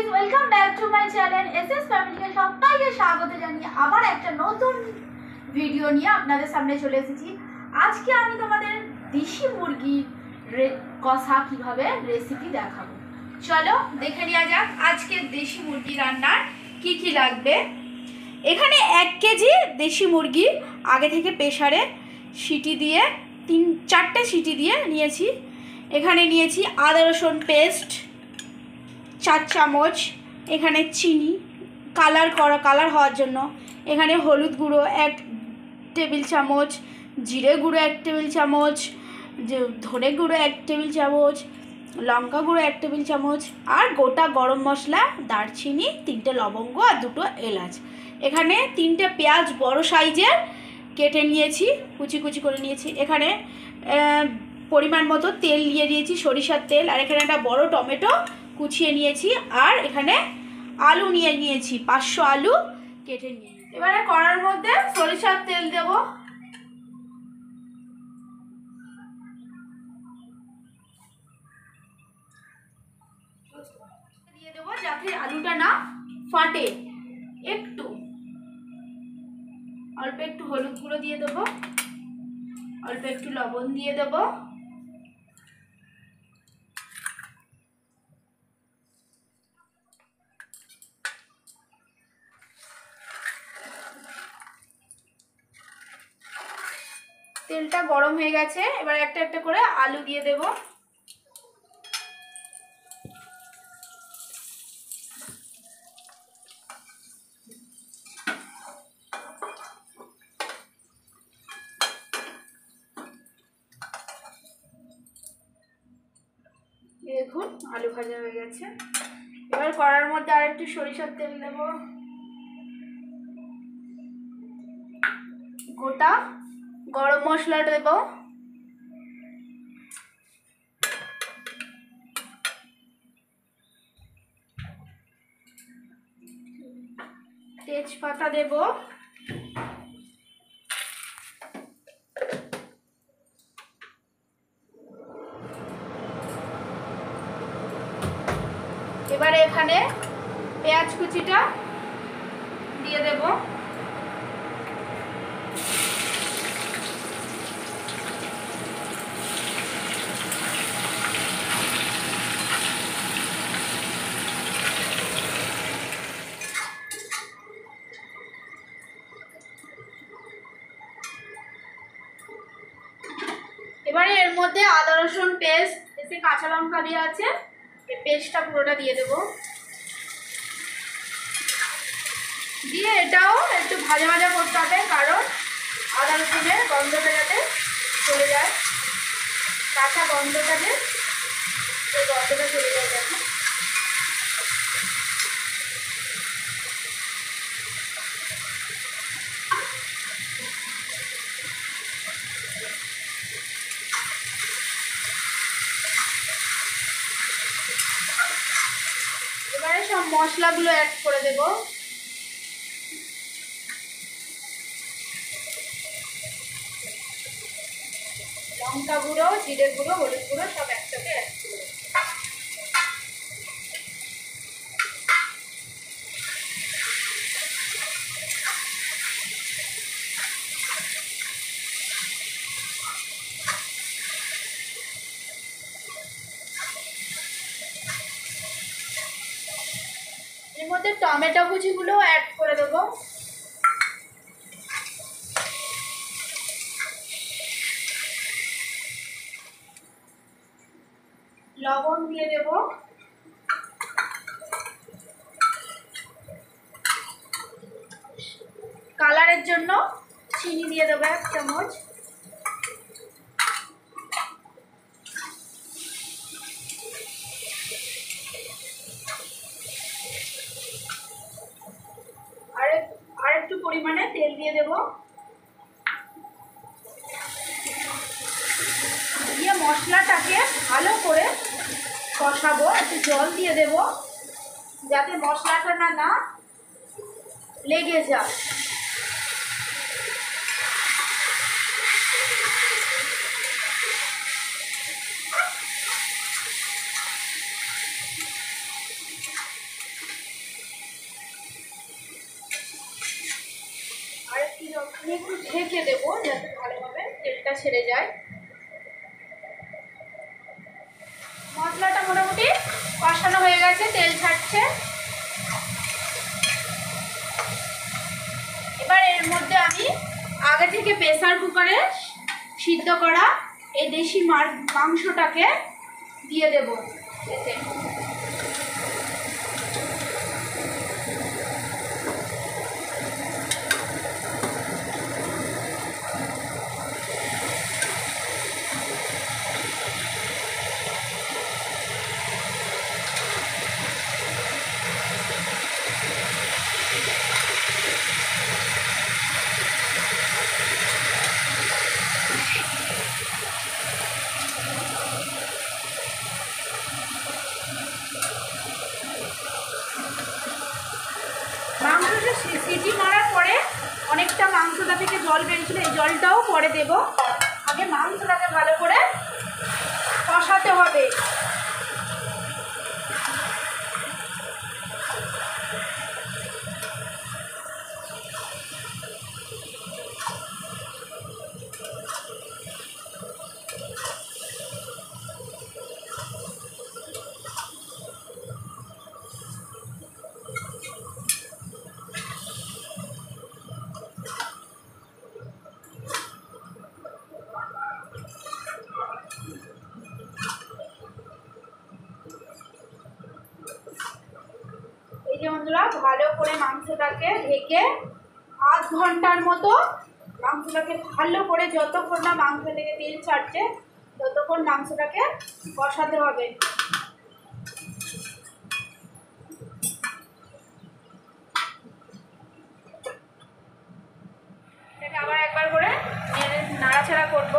Guys welcome back to my channel SS ফ্যামিলিকে সবাইকে স্বাগত জানিয়ে আবার একটা নতুন ভিডিও নিয়ে আপনাদের সামনে চলে এসেছি। আজকে আমি তোমাদের দেশি মুরগির কষা কীভাবে রেসিপি দেখাবো। চলো দেখে নেওয়া যাক আজকে দেশি মুরগি রান্নার কি কি লাগবে। এখানে এক কেজি দেশি মুরগি আগে থেকে প্রেশারে সিটি দিয়ে, তিন, চারটে সিটি দিয়ে নিয়েছি। এখানে নিয়েছি আদা রসুন পেস্ট চার চামচ, এখানে চিনি কালার করা কালার হওয়ার জন্য। এখানে হলুদ গুঁড়ো এক টেবিল চামচ, জিরে গুঁড়ো এক টেবিল চামচ, যে ধনে গুঁড়ো এক টেবিল চামচ, লঙ্কা গুঁড়ো এক টেবিল চামচ, আর গোটা গরম মশলা, দারচিনি, তিনটে লবঙ্গ আর দুটো এলাচ। এখানে তিনটে পেঁয়াজ বড় সাইজের কেটে নিয়েছি, কুচি কুচি করে নিয়েছি। এখানে পরিমাণ মতো তেল দিয়ে দিয়েছি, সরিষার তেল, আর এখানে একটা বড় টমেটো কুচিয়ে নিয়েছি, আর এখানে আলু নিয়ে নিয়েছি, পাঁচশো আলু কেটে নিয়ে এবারে কড়ার মধ্যে সরিষার তেল দেব। দিয়ে দেবো যাতে আলুটা না ফাটে। একটু, অল্প একটু হলুদ গুঁড়ো দিয়ে দেবো। অল্প একটু লবণ দিয়ে দেবো তেলটা গরম হয়ে গেছে এবার একটা একটা করে আলু দিয়ে দেব। দেখুন, আলু ভাজা হয়ে গেছে। এবার কড়ার মধ্যে আর একটু সরিষার তেল দেব। গোটা গরম মশলা দেব। তেজপাতা দেব। এবারে এখানে পেঁয়াজ কুচিটা দিয়ে দেবো এবারে এর মধ্যে আদা, রসুন পেস্ট এতে কাঁচা লঙ্কা দিয়ে আছে। এই পেস্টটা পুরোটা দিয়ে দেবো। দিয়ে এটাও একটু ভাজা ভাজা করতে হবে, কারণ আদা, রসুনের গন্ধটা যাতে চলে যায়। কাঁচা গন্ধটা যে, সেই গন্ধটা চলে যায় যাতে এবারে সব মশলাগুলো অ্যাড করে দেব। লঙ্কা গুঁড়ো জিরে গুঁড়ো হলুদ গুঁড়ো সব একসাথে অ্যাড করে দেবো এর মধ্যে টমেটো কুচিগুলো অ্যাড করে দেবো। লবণ দিয়ে দেব। কালারের জন্য চিনি দিয়ে দেবো এক চামচ আরেক আর একটু পরিমাণে তেল দিয়ে মশলাটাকে ভালো করে কষাবো, একটু জল দিয়ে দেব, যাতে মশলাটা না না লেগে যায়। ঢেকে দেবো যাতে ভালোভাবে তেলটা ছেড়ে যায়। মশলাটা মোটামুটি কষানো হয়ে গেছে, তেল ছাড়ছে। এবার এর মধ্যে আমি আগে থেকে প্রেসার কুকারে সিদ্ধ করা এই দেশি মাংসটাকে দিয়ে দেব। এতে সি- সিটি মারার পরে অনেকটা মাংসটা থেকে জল বেরিয়েছিল এই জলটাও পরে দেব। আগে মাংসটাকে ভালো করে কষাতে হবে এই যে বন্ধুরা ভালো করে ঢেকে আধ ঘণ্টার মতো মাংসটাকে ভালো করে যতক্ষণ না মাংস থেকে তেল ছাড়ছে, ততক্ষণ মাংসটাকে বসাতে হবে এটাকে আবার একবার করে নেড়ে নাড়াচাড়া করব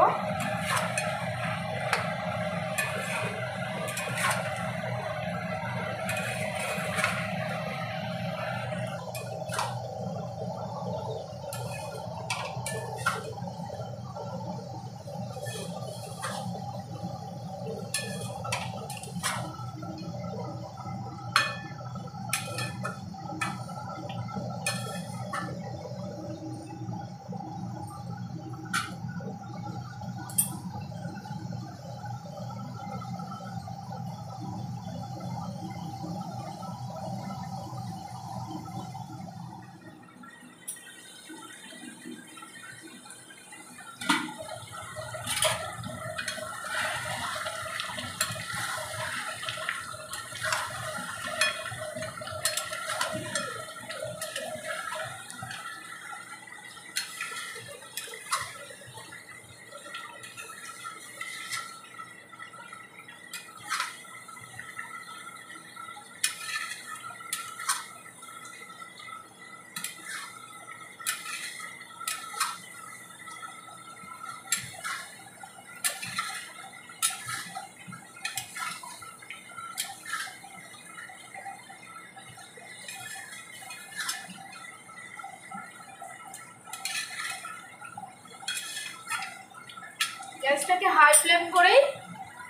গ্যাসটাকে হাই ফ্লেম করেই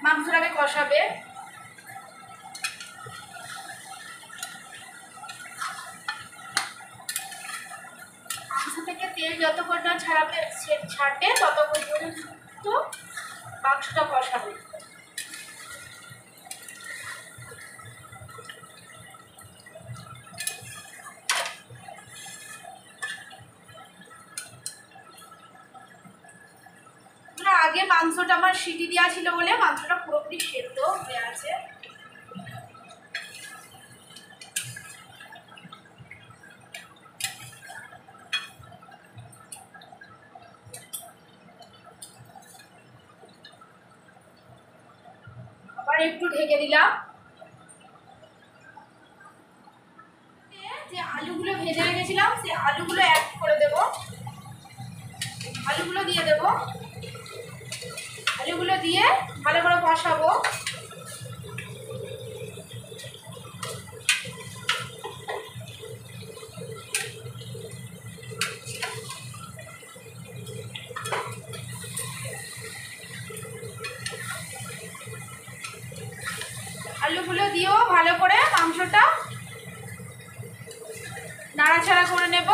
মাংসটাকে কষাবে। মাংস থেকে তেল যতক্ষণ না ছাড়াবে ছাড়বে, ততক্ষণ পর্যন্ত মাংসটা কষাবে না, আগে আমার সিটি দেওয়া ছিল বলে মাংসটা পুরোপুরি সেদ্ধ হয়ে আছে। আবার একটু ঢেকে দিলাম যে আলুগুলো ভেজে রেখেছিলাম সেই আলুগুলো অ্যাড করে দেব আলুগুলো দিয়ে দেব আলুগুলো দিয়ে ভালো করে কষাবো আলুগুলো দিয়েও ভালো করে মাংসটা নাড়াচাড়া করে নেব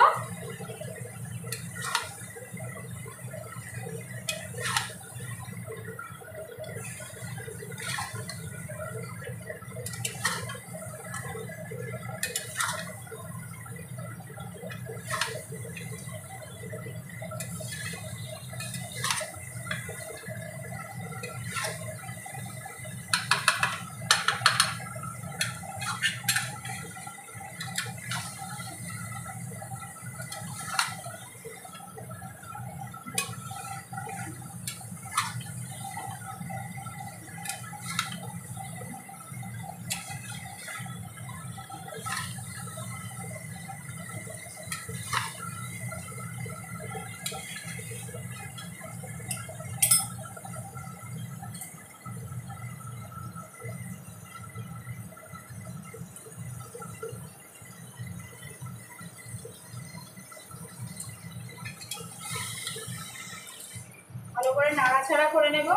নাড়াচাড়া করে নেব।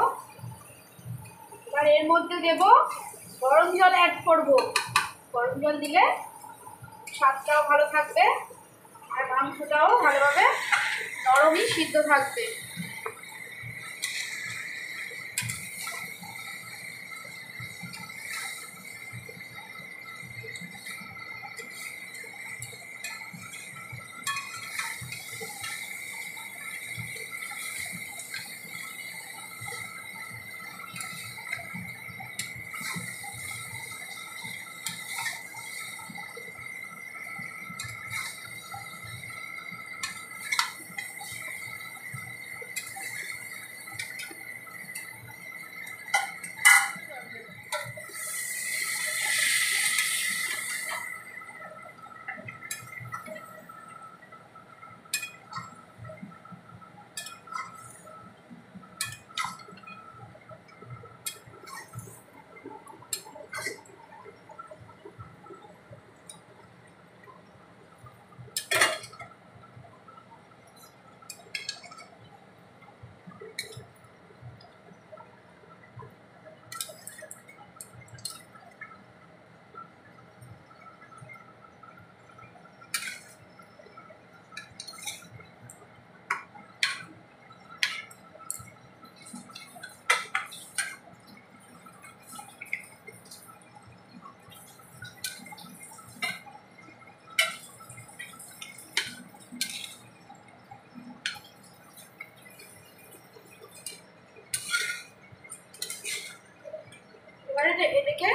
এবার এর মধ্যে দেব গরম জল অ্যাড করব। গরম জল দিলে স্বাদটাও ভালো থাকবে আর মাংসটাও ভালোভাবে নরমই সিদ্ধ থাকবে। এটাকে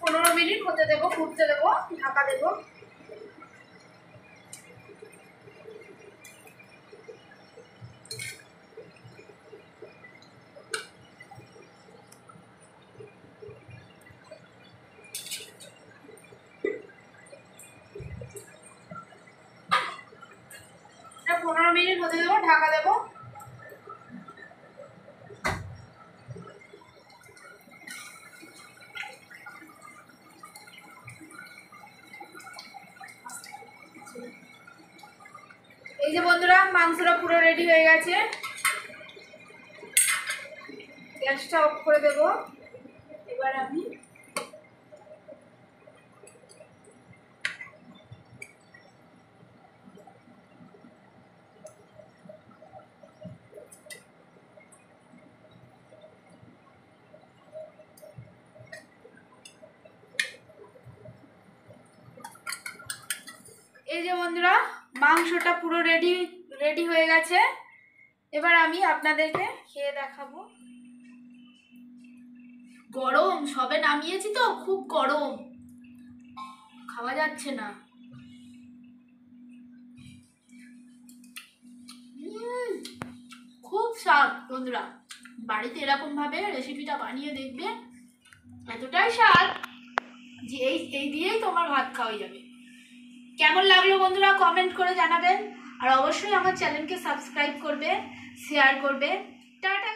পনেরো মিনিট হতে দেবো ফুটতে দেবো ঢাকা দেবো এটা পনেরো মিনিট হতে দেবো ঢাকা দেবো এই যে বন্ধুরা মাংসটা পুরো রেডি হয়ে গেছে। গ্যাসটা অফ করে দেব। এবার আমি এই যে বন্ধুরা, মাংসটা পুরো রেডি রেডি হয়ে গেছে? এবার আমি আপনাদেরকে খেয়ে দেখাবো। গরম, সবে নামিয়েছি তো, খুব গরম। খাওয়া যাচ্ছে না। খুব স্বাদ বন্ধুরা। বাড়িতে এরকম ভাবে রেসিপিটা বানিয়ে দেখবে, এতটাই স্বাদ যে এই এই দিয়েই তোমার ভাত খাওয়া যাবে। কেমন লাগল বন্ধুরা? কমেন্ট করে জানাবেন। আর অবশ্যই আমার চ্যানেলকে সাবস্ক্রাইব করবে শেয়ার করবে। টাটা